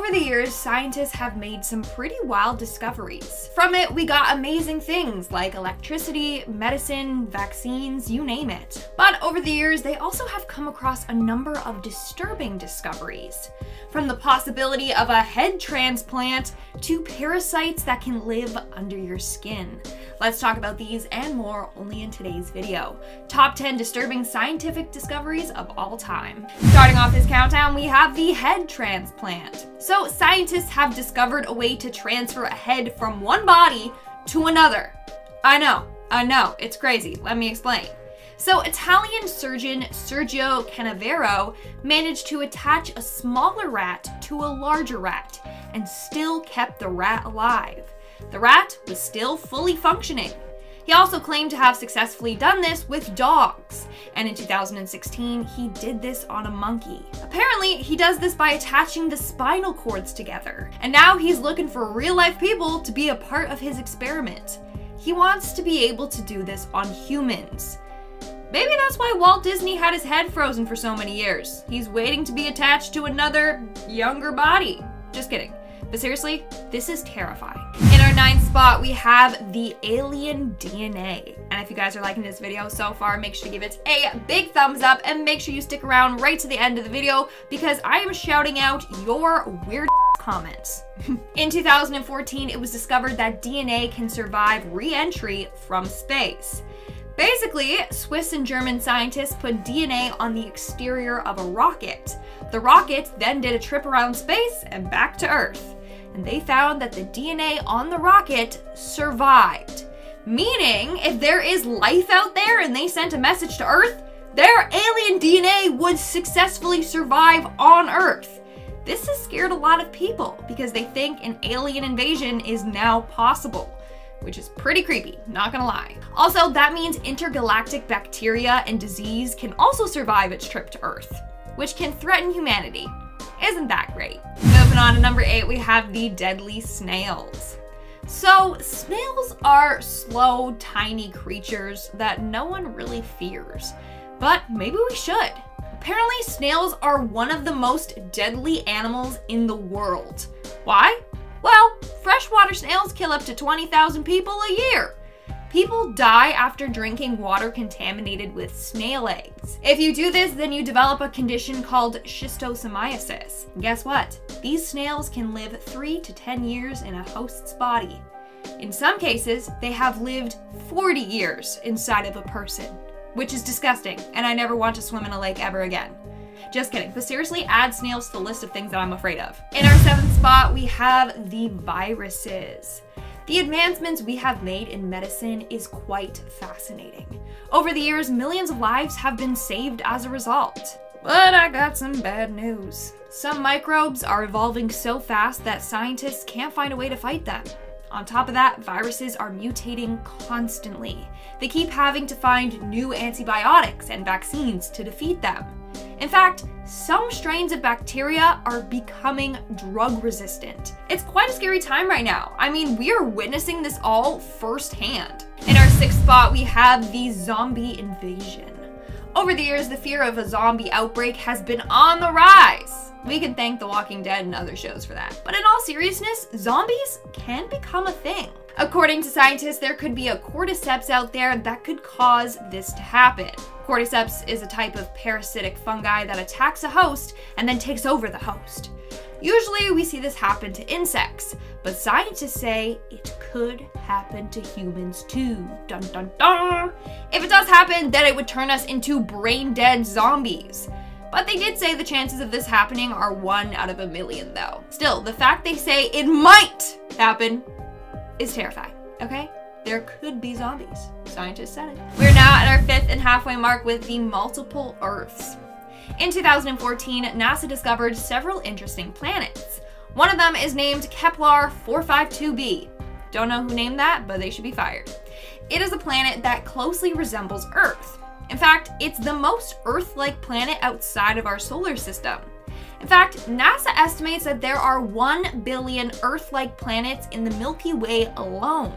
over the years, scientists have made some pretty wild discoveries. From it, we got amazing things like electricity, medicine, vaccines, you name it. But over the years, they also have come across a number of disturbing discoveries. From the possibility of a head transplant to parasites that can live under your skin. Let's talk about these and more only in today's video. Top 10 disturbing scientific discoveries of all time. Starting off this countdown, we have the head transplant. So scientists have discovered a way to transfer a head from one body to another. I know, I know, it's crazy. Let me explain. So Italian surgeon Sergio Canavero managed to attach a smaller rat to a larger rat and still kept the rat alive. The rat was still fully functioning. He also claimed to have successfully done this with dogs, and in 2016, he did this on a monkey. Apparently, he does this by attaching the spinal cords together, and now he's looking for real life people to be a part of his experiment. He wants to be able to do this on humans. Maybe that's why Walt Disney had his head frozen for so many years. He's waiting to be attached to another, younger body. Just kidding. But seriously, this is terrifying. In our ninth spot, we have the alien DNA. And if you guys are liking this video so far, make sure to give it a big thumbs up and make sure you stick around right to the end of the video because I am shouting out your weird comments. In 2014, it was discovered that DNA can survive re-entry from space. Basically, Swiss and German scientists put DNA on the exterior of a rocket. The rocket then did a trip around space and back to Earth and they found that the DNA on the rocket survived. Meaning, if there is life out there and they sent a message to Earth, their alien DNA would successfully survive on Earth. This has scared a lot of people because they think an alien invasion is now possible, which is pretty creepy, not gonna lie. Also, that means intergalactic bacteria and disease can also survive its trip to Earth, which can threaten humanity. Isn't that great? Moving on to number eight, we have the deadly snails. So, snails are slow, tiny creatures that no one really fears. But maybe we should. Apparently, snails are one of the most deadly animals in the world. Why? Well, freshwater snails kill up to 20,000 people a year. People die after drinking water contaminated with snail eggs. If you do this, then you develop a condition called schistosomiasis. guess what? These snails can live 3 to 10 years in a host's body. In some cases, they have lived 40 years inside of a person, which is disgusting, and I never want to swim in a lake ever again. Just kidding, but seriously, add snails to the list of things that I'm afraid of. In our seventh spot, we have the viruses. The advancements we have made in medicine is quite fascinating. Over the years, millions of lives have been saved as a result. But I got some bad news. Some microbes are evolving so fast that scientists can't find a way to fight them. On top of that, viruses are mutating constantly. They keep having to find new antibiotics and vaccines to defeat them. In fact, some strains of bacteria are becoming drug resistant. It's quite a scary time right now. I mean, we are witnessing this all firsthand. In our sixth spot, we have the zombie invasion. Over the years, the fear of a zombie outbreak has been on the rise. We can thank The Walking Dead and other shows for that. But in all seriousness, zombies can become a thing. According to scientists, there could be a cordyceps out there that could cause this to happen. Cordyceps is a type of parasitic fungi that attacks a host and then takes over the host. Usually we see this happen to insects, but scientists say it could happen to humans too. Dun dun dun! If it does happen, then it would turn us into brain dead zombies. But they did say the chances of this happening are one out of a million though. Still, the fact they say it might happen is terrifying, okay? there could be zombies. Scientists said it. We're now at our fifth and halfway mark with the multiple Earths. In 2014, NASA discovered several interesting planets. One of them is named Kepler 452b. Don't know who named that, but they should be fired. It is a planet that closely resembles Earth. In fact, it's the most Earth-like planet outside of our solar system. In fact, NASA estimates that there are 1 billion Earth-like planets in the Milky Way alone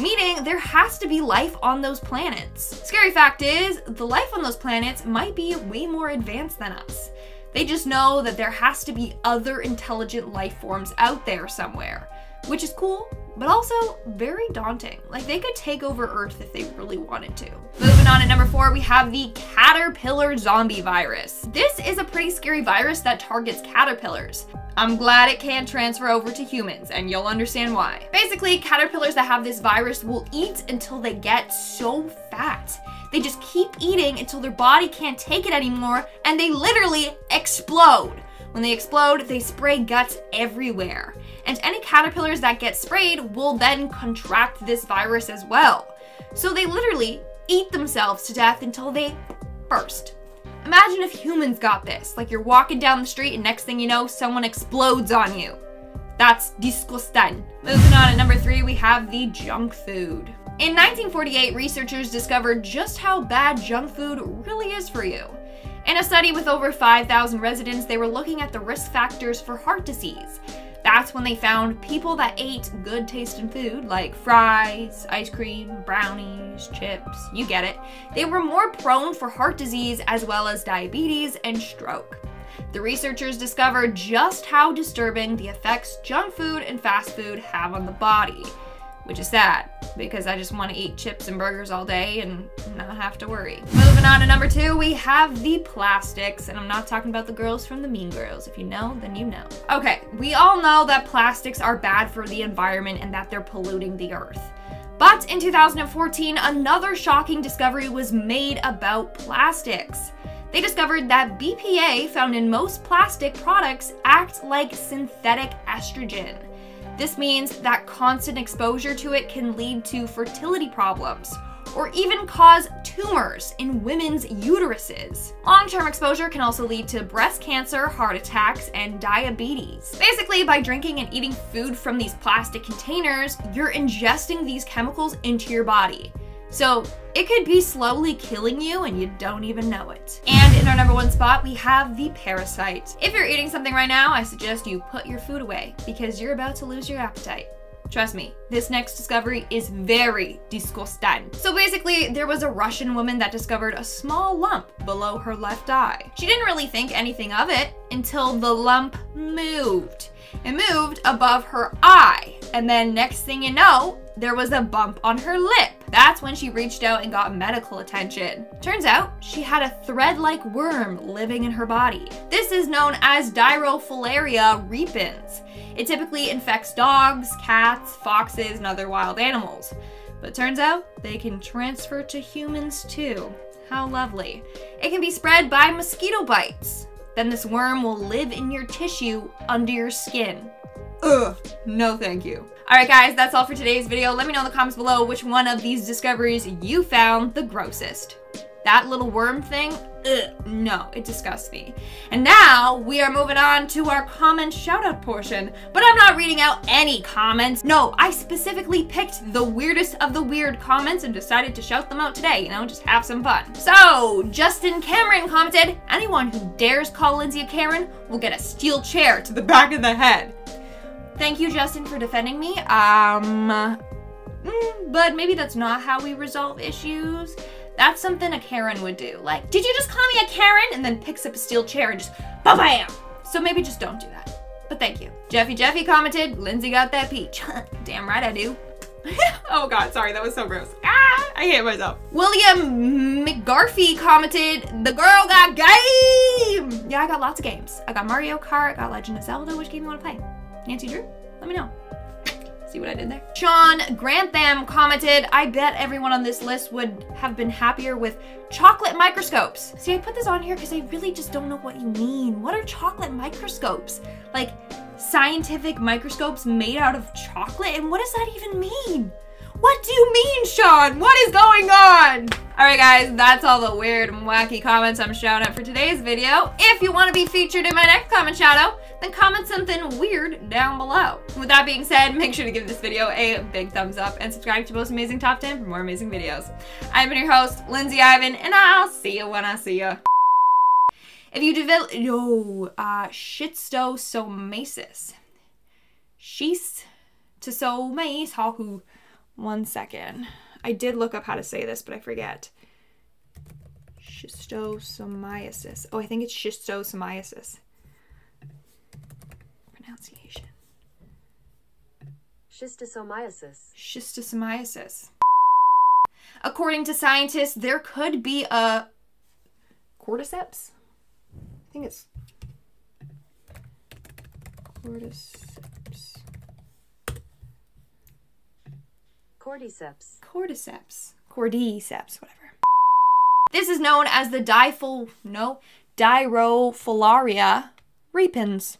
meaning there has to be life on those planets. Scary fact is, the life on those planets might be way more advanced than us. They just know that there has to be other intelligent life forms out there somewhere, which is cool, but also very daunting. Like they could take over Earth if they really wanted to. Moving on to number four, we have the caterpillar zombie virus. This is a pretty scary virus that targets caterpillars. I'm glad it can't transfer over to humans, and you'll understand why. Basically, caterpillars that have this virus will eat until they get so fat. They just keep eating until their body can't take it anymore, and they literally explode. When they explode, they spray guts everywhere. And any caterpillars that get sprayed will then contract this virus as well. So they literally eat themselves to death until they burst. Imagine if humans got this. Like you're walking down the street and next thing you know, someone explodes on you. That's disgusting. Moving on to number three, we have the junk food. In 1948, researchers discovered just how bad junk food really is for you. In a study with over 5,000 residents, they were looking at the risk factors for heart disease. That's when they found people that ate good tasting food like fries, ice cream, brownies, chips, you get it. They were more prone for heart disease as well as diabetes and stroke. The researchers discovered just how disturbing the effects junk food and fast food have on the body which is sad because I just want to eat chips and burgers all day and not have to worry. Moving on to number two, we have the plastics, and I'm not talking about the girls from the Mean Girls. If you know, then you know. Okay, we all know that plastics are bad for the environment and that they're polluting the earth. But in 2014, another shocking discovery was made about plastics. They discovered that BPA found in most plastic products act like synthetic estrogen. This means that constant exposure to it can lead to fertility problems or even cause tumors in women's uteruses. Long-term exposure can also lead to breast cancer, heart attacks, and diabetes. Basically, by drinking and eating food from these plastic containers, you're ingesting these chemicals into your body. So it could be slowly killing you and you don't even know it. And in our number one spot, we have the parasite. If you're eating something right now, I suggest you put your food away because you're about to lose your appetite. Trust me, this next discovery is very disgusting. So basically, there was a Russian woman that discovered a small lump below her left eye. She didn't really think anything of it until the lump moved. It moved above her eye. And then next thing you know, there was a bump on her lip. That's when she reached out and got medical attention. Turns out she had a thread-like worm living in her body. This is known as Dirofilaria repens. It typically infects dogs, cats, foxes, and other wild animals. But turns out they can transfer to humans too. How lovely. It can be spread by mosquito bites. Then this worm will live in your tissue under your skin. Ugh, no thank you. Alright guys, that's all for today's video. Let me know in the comments below which one of these discoveries you found the grossest. That little worm thing, ugh, no, it disgusts me. And now we are moving on to our comment shoutout portion, but I'm not reading out any comments. No, I specifically picked the weirdest of the weird comments and decided to shout them out today, you know, just have some fun. So, Justin Cameron commented, anyone who dares call Lindsay a Karen will get a steel chair to the back of the head. Thank you, Justin, for defending me. Um, mm, but maybe that's not how we resolve issues. That's something a Karen would do. Like, did you just call me a Karen? And then picks up a steel chair and just bam! So maybe just don't do that. But thank you. Jeffy Jeffy commented, Lindsay got that peach. Damn right I do. oh god, sorry, that was so gross. Ah, I hate myself. William McGarfey commented, the girl got game! Yeah, I got lots of games. I got Mario Kart, I got Legend of Zelda. Which game you want to play? Nancy Drew? Let me know. See what I did there? Sean Grantham commented, I bet everyone on this list would have been happier with chocolate microscopes. See, I put this on here because I really just don't know what you mean. What are chocolate microscopes? Like scientific microscopes made out of chocolate? And what does that even mean? What do you mean, Sean? What is going on? Alright guys, that's all the weird and wacky comments I'm shouting out for today's video. If you want to be featured in my next comment out, then comment something weird down below. With that being said, make sure to give this video a big thumbs up and subscribe to Most Amazing Top 10 for more amazing videos. I've been your host, Lindsay Ivan, and I'll see you when I see you. If you develop, no, uh, schistosomasis. She's to so mace, who, one second. I did look up how to say this, but I forget. Schistosomiasis. Oh, I think it's schistosomiasis. Pronunciation. Schistosomiasis. Schistosomiasis. According to scientists, there could be a cordyceps. I think it's cordyceps. Cordyceps. Cordyceps. Cordyceps, whatever. This is known as the diphyl no Dirofilaria repens.